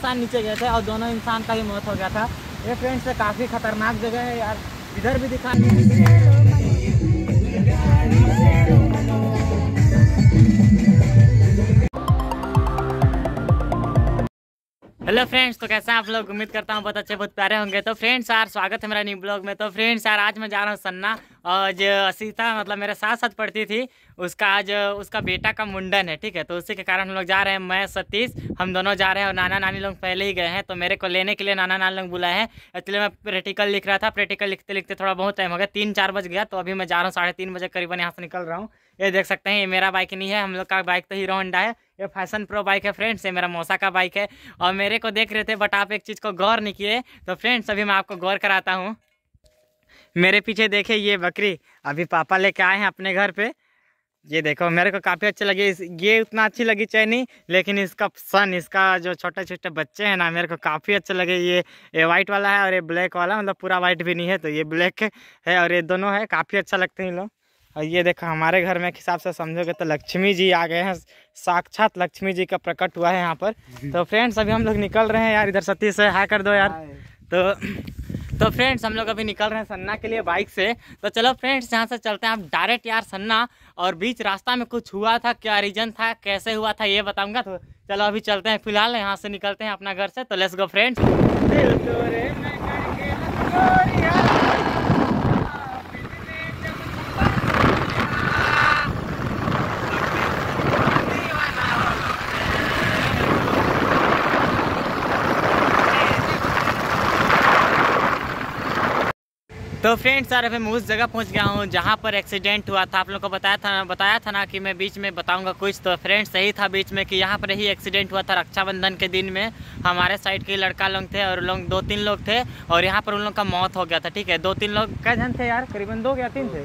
इंसान नीचे गए थे और दोनों इंसान का ही मौत हो गया था। ये फ्रेंड्स काफ़ी खतरनाक जगह है यार। इधर भी दिखा हेलो फ्रेंड्स तो कैसे हैं आप लोग? उम्मीद करता हूँ बहुत अच्छे, बहुत प्यारे होंगे। तो फ्रेंड्स यार, स्वागत है मेरा न्यू ब्लॉग में। तो फ्रेंड्स यार, आज मैं जा रहा हूँ सन्ना। आज सीता मतलब मेरे साथ साथ पढ़ती थी, उसका आज, उसका बेटा का मुंडन है, ठीक है? तो उसी के कारण हम लोग जा रहे हैं, मैं, सतीश, हम दोनों जा रहे हैं और नाना नानी लोग पहले ही गए हैं तो मेरे को लेने के लिए नाना नानी लोग बुलाए हैं। एक्चुअली मैं प्रैक्टिकल लिख रहा था, प्रैक्टिकल लिखते लिखते थोड़ा बहुत टाइम हो गया तीन चार बज गया तो अभी मैं जा रहा हूँ, साढ़े तीन बजे करीबन यहाँ से निकल रहा हूँ। ये देख सकते हैं, ये मेरा बाइक नहीं है, हम लोग का बाइक तो हीरो होंडा है, ये फ़ैशन प्रो बाइक है फ्रेंड्स ये मेरा मौसा का बाइक है। और मेरे को देख रहे थे बट आप एक चीज़ को गौर नहीं किए तो फ्रेंड्स अभी मैं आपको गौर कराता हूँ। मेरे पीछे देखे ये बकरी अभी पापा लेके आए हैं अपने घर पे। ये देखो मेरे को काफ़ी अच्छी लगी। ये उतना अच्छी लगी चैनी लेकिन इसका सन इसका जो छोटे छोटे बच्चे हैं ना मेरे को काफ़ी अच्छे लगे। ये ये वाइट वाला है और ये ब्लैक वाला मतलब पूरा वाइट भी नहीं है तो ये ब्लैक है और ये दोनों है। काफ़ी अच्छा लगते हैं लोग। और ये देखो हमारे घर में हिसाब से समझोगे तो लक्ष्मी जी आ गए हैं। साक्षात लक्ष्मी जी का प्रकट हुआ है यहाँ पर। तो फ्रेंड्स अभी हम लोग निकल रहे हैं यार इधर सतीश है हाई कर दो यार। तो तो फ्रेंड्स हम लोग अभी निकल रहे हैं सन्ना के लिए बाइक से। तो चलो फ्रेंड्स यहाँ से चलते हैं, आप डायरेक्ट यार सन्ना और बीच रास्ता में कुछ हुआ था, क्या रीजन था, कैसे हुआ था, ये बताऊँगा। तो चलो अभी चलते हैं फ़िलहाल, यहाँ से निकलते हैं अपना घर से। तो लेट्स गो फ्रेंड्स तो फ्रेंड्स यार अभी मैं उस जगह पहुँच गया हूँ जहाँ पर एक्सीडेंट हुआ था। आप लोग को बताया था बताया था ना कि मैं बीच में बताऊँगा कुछ। तो फ्रेंड्स सही था बीच में कि यहाँ पर ही एक्सीडेंट हुआ था रक्षाबंधन के दिन में। हमारे साइड के लड़का लोग थे और लोग दो तीन लोग थे और यहाँ पर उन लोग का मौत हो गया था, ठीक है? दो तीन लोग कै जन थे यार, करीबन दो या तीन थे।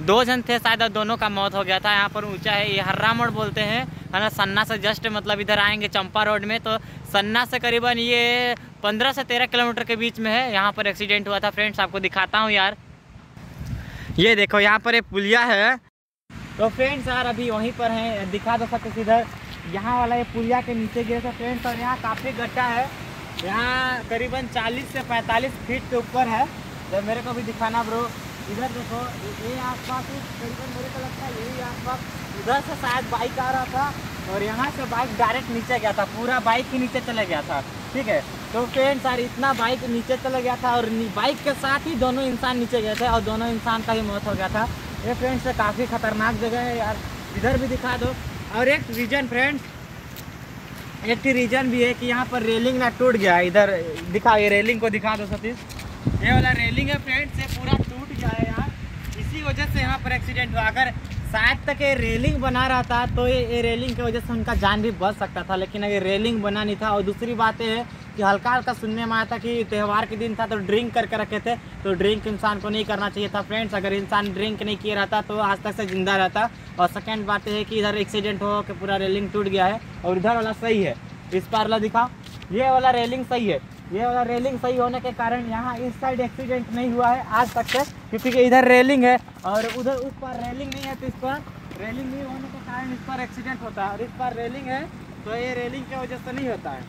दो जन थे, शायद दोनों का मौत हो गया था। यहाँ पर ऊँचा है, ये हर्रा मोड़ बोलते हैं। है ना, सन्ना से जस्ट मतलब इधर आएँगे चंपा रोड में तो सन्ना से करीबन ये पंद्रह से तेरह किलोमीटर के बीच में है। यहाँ पर एक्सीडेंट हुआ था, फ्रेंड्स, आपको दिखाता हूँ यार। ये देखो, यहाँ पर एक पुलिया है। तो फ्रेंड्स, यार, अभी वहीं पर हैं, दिखा दो सकते इधर। यहाँ वाला ये पुलिया के नीचे गिरे थे, फ्रेंड्स, और यहाँ काफ़ी गड्ढा है। यहाँ करीबन 40 से 45 फीट के ऊपर है। जब मेरे को भी दिखाना, ब्रो। इधर देखो, ये आसपास करीबन मेरे को लगता है यही आसपास उधर से शायद बाइक आ रहा था, और यहाँ से बाइक डायरेक्ट नीचे गया था, पूरा बाइक ही नीचे चला गया था, ठीक है? तो फ्रेंड सर इतना बाइक नीचे चला गया था, और बाइक के साथ ही दोनों इंसान नीचे गए थे, और दोनों इंसान का ही मौत हो गया था। ये फ्रेंड्स काफ़ी खतरनाक जगह है, यार। इधर भी दिखा दो। और एक रीजन फ्रेंड्स एक रीजन भी है कि यहाँ पर रेलिंग ना टूट गया, इधर दिखा, ये रेलिंग को दिखा दो, सतीश। ये वाला रेलिंग है फ्रेंड्स ये पूरा क्या है यार। इसी वजह से यहाँ पर एक्सीडेंट हुआ। अगर शायद तक ये रेलिंग बना रहता तो ये, ये रेलिंग की वजह से उनका जान भी बच सकता था। लेकिन अगर रेलिंग बना नहीं था और दूसरी बात यह है कि हल्का हल्का सुनने में आया था कि त्यौहार के दिन था तो ड्रिंक करके रखे थे। तो ड्रिंक इंसान को नहीं करना चाहिए था फ्रेंड्स अगर इंसान ड्रिंक नहीं किया रहता तो आज तक से ज़िंदा रहता। और सेकेंड बात यह है कि इधर एक्सीडेंट हो के पूरा रेलिंग टूट गया है और इधर वाला सही है। इस पार वाला दिखाओ। ये वाला रेलिंग सही है। ये वाला रेलिंग सही होने के कारण यहाँ इस साइड एक्सीडेंट नहीं हुआ है आज तक से, क्योंकि इधर रेलिंग है और उधर उस पर रेलिंग नहीं है तो इस पर, रेलिंग नहीं होने के कारण इस पर एक्सीडेंट होता है और इस पर रेलिंग है तो ये रेलिंग की वजह से नहीं होता है।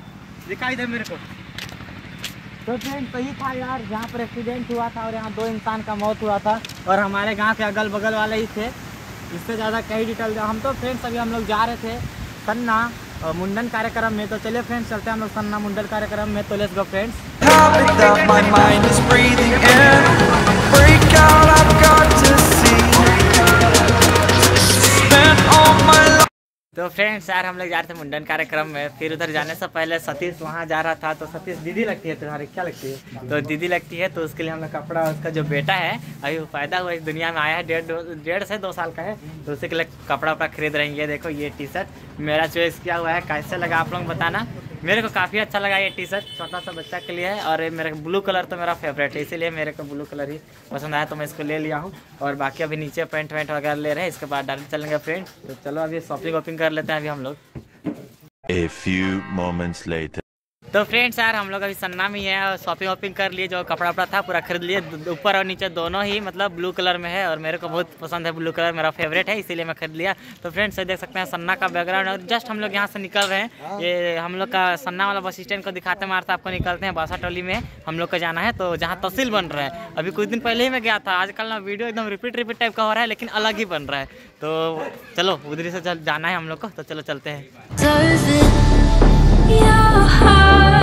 दिखाई दे मेरे को। तो ट्रेन सही था यार जहाँ पर एक्सीडेंट हुआ था और यहाँ दो इंसान का मौत हुआ था और हमारे गाँव के अगल बगल वाले ही थे। इससे ज़्यादा कई डिटेल हम तो फ्रेंड्स अभी हम लोग जा रहे थे, सन्ना मुंडन कार्यक्रम में तो चलिए फ्रेंड्स चलते हैं हम लोग सन्ना मुंडन कार्यक्रम में तो let's go friends Break out, I've got to तो फ्रेंड्स यार हम लोग जा रहे थे मुंडन कार्यक्रम में। फिर उधर जाने से पहले सतीश वहाँ जा रहा था तो सतीश, दीदी लगती है तुम्हारी? क्या लगती है? तो दीदी लगती है तो उसके लिए हम लोग कपड़ा, उसका जो बेटा है, अभी वो पैदा हुआ इस दुनिया में आया है, डेढ़ डेढ़ से दो साल का है तो उसी के लिए कपड़ा वपड़ा खरीद रहे हैं। ये देखो, ये टी शर्ट मेरा चॉइस किया हुआ है। कैसे लगा आप लोग बताना? मेरे को काफ़ी अच्छा लगा ये टी शर्ट छोटा सा बच्चा के लिए है और मेरे ब्लू कलर तो मेरा फेवरेट है, इसीलिए मेरे को ब्लू कलर ही पसंद आया तो मैं इसको ले लिया हूँ। और बाकी अभी नीचे पेंट वेंट वगैरह ले रहे हैं, इसके बाद डाल चलेंगे फ्रेंड तो चलो अभी शॉपिंग वॉपिंग कर लेते हैं अभी हम लोग। तो फ्रेंड्स यार, हम लोग अभी सन्ना में ही और शॉपिंग वॉपिंग कर लिए, जो कपड़ा वपड़ा था, पूरा खरीद लिए। ऊपर और नीचे दोनों ही मतलब ब्लू कलर में है और मेरे को बहुत पसंद है ब्लू कलर मेरा फेवरेट है, इसीलिए मैं खरीद लिया। तो फ्रेंड्स देख सकते हैं सन्ना का बैकग्राउंड और जस्ट हम लोग यहाँ से निकल रहे हैं। ये हम लोग का सन्ना वाला बस स्टैंड को दिखाते मारते आपको निकलते हैं, बासा टोली में हम लोग को जाना है। तो जहाँ तहसील बन रहा है। अभी कुछ दिन पहले ही मैं गया था, आजकल ना वीडियो एकदम रिपीट रिपीट टाइप का हो रहा है, लेकिन अलग ही बन रहा है। तो चलो, उधर से जाना है हम लोग को तो चलो चलते हैं। Heart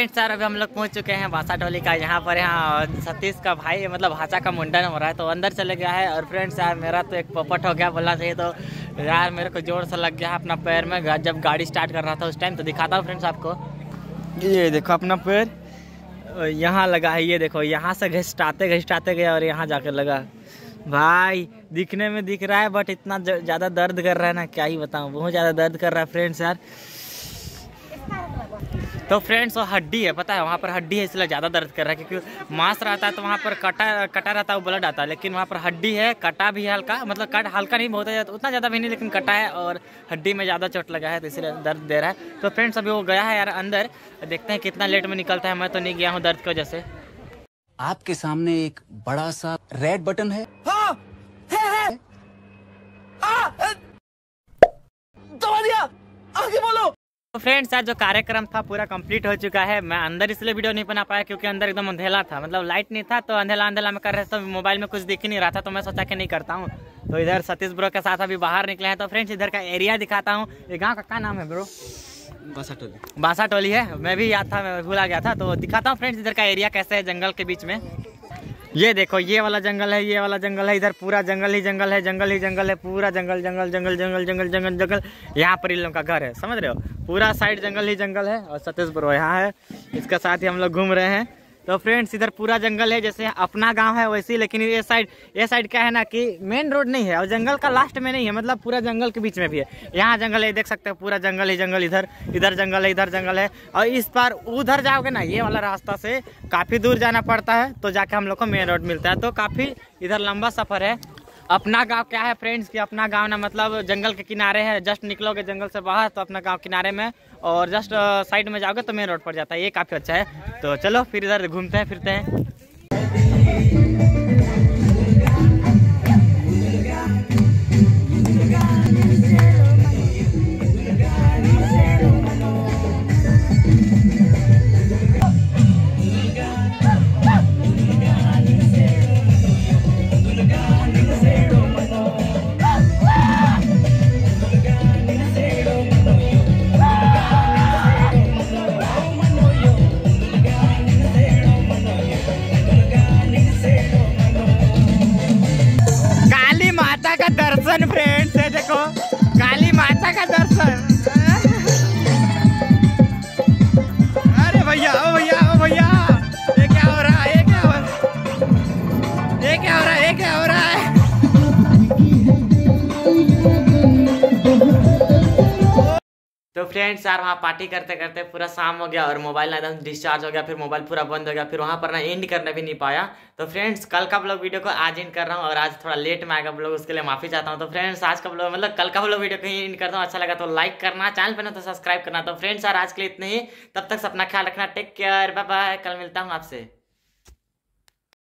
फ्रेंड्स, सर, अभी हम लोग पहुँच चुके हैं भाषा टोली का, यहाँ पर यहाँ सतीश का भाई मतलब भाषा का मुंडन हो रहा है तो अंदर चले गया है, और फ्रेंड्स, यार, मेरा तो एक पपट हो गया बोलना चाहिए तो यार, मेरे को ज़ोर से लग गया अपना पैर में जब गाड़ी स्टार्ट कर रहा था उस टाइम तो दिखाता हूँ फ्रेंड्स आपको। ये देखो अपना पैर यहाँ लगा है, ये देखो, यहाँ से घिसटाते घिसटाते गया, और यहाँ जाकर लगा। भाई, दिखने में दिख रहा है बट इतना ज़्यादा दर्द कर रहा है ना, क्या ही बताऊँ, बहुत ज़्यादा दर्द कर रहा है, फ्रेंड्स, यार। तो फ्रेंड्स वो हड्डी है पता है वहाँ पर हड्डी है इसलिए ज़्यादा दर्द कर रहा है क्योंकि मांस रहता है तो वहाँ पर कटा कटा रहता है वो ब्लड आता है लेकिन वहाँ पर हड्डी है कटा भी है हल्का मतलब कट हल्का नहीं बहुत है उतना ज़्यादा भी नहीं लेकिन कटा है और हड्डी में ज़्यादा चोट लगा है तो इसलिए दर्द दे रहा है। तो फ्रेंड्स अभी वो गया है यार अंदर देखते हैं कितना लेट में निकलता है मैं तो नहीं गया हूँ दर्द की वजह से। आपके सामने एक बड़ा सा रेड बटन है! तो फ्रेंड्स आज जो कार्यक्रम था पूरा कंप्लीट हो चुका है। मैं अंदर इसलिए वीडियो नहीं बना पाया क्योंकि अंदर एकदम अंधेला था। मतलब लाइट नहीं था तो अंधेला अंधेला में कर रहे थे तो मोबाइल में कुछ दिख ही नहीं रहा था तो मैं सोचा कि नहीं करता हूँ। तो इधर सतीश ब्रो के साथ अभी बाहर निकले हैं। तो फ्रेंड्स इधर का एरिया दिखाता हूँ। ये गाँव का क्या नाम है ब्रो? बासा टोली। बासा टोली है। मैं भी याद था मैं भूला गया था। तो दिखाता हूँ फ्रेंड्स इधर का एरिया कैसे है जंगल के बीच में। ये देखो, ये वाला जंगल है, ये वाला जंगल है, इधर पूरा जंगल ही जंगल है, जंगल ही जंगल है, पूरा जंगल जंगल जंगल जंगल जंगल जंगल जंगल। यहाँ पर इन लोगों का घर है, समझ रहे हो? पूरा साइड जंगल ही जंगल है और सतीश ब्रो यहाँ है। इसके साथ ही हम लोग घूम रहे हैं। तो फ्रेंड्स इधर पूरा जंगल है, जैसे अपना गाँव है वैसे लेकिन ये साइड ये साइड क्या है ना कि मेन रोड नहीं है, और जंगल का लास्ट में नहीं है मतलब पूरा जंगल के बीच में भी है। यहाँ जंगल है, देख सकते हो, पूरा जंगल ही, जंगल इधर इधर जंगल है, इधर जंगल है, और इस पार उधर जाओगे ना, ये वाला रास्ता से काफ़ी दूर जाना पड़ता है तो जाके हम लोग को मेन रोड मिलता है। तो काफ़ी इधर लंबा सफ़र है अपना गाँव क्या है फ्रेंड्स कि? अपना गाँव ना मतलब जंगल के किनारे है। जस्ट निकलोगे जंगल से बाहर तो अपना गाँव किनारे में। और जस्ट साइड में जाओगे तो मेन रोड पर जाता है। ये काफ़ी अच्छा है। तो चलो, फिर इधर घूमते हैं, फिरते हैं। फ्रेंड्स यार, वहाँ पार्टी करते करते पूरा शाम हो गया और मोबाइल ना एकदम डिस्चार्ज हो गया, फिर मोबाइल पूरा बंद हो गया, फिर वहाँ पर ना एंड करने भी नहीं पाया। तो फ्रेंड्स कल का ब्लॉग वीडियो को आज एंड कर रहा हूँ और आज थोड़ा लेट में आएगा ब्लॉग उसके लिए माफ़ी चाहता हूँ। तो फ्रेंड्स आज का ब्लॉग मतलब कल का ब्लॉग वीडियो को ही एंड करता हूँ अच्छा लगा तो लाइक करना चैनल पर ना तो सब्सक्राइब करना। तो फ्रेंड्स यार, आज के लिए इतने ही। तब तक अपना ख्याल रखना टेक केयर बाय बाय कल मिलता हूँ आपसे।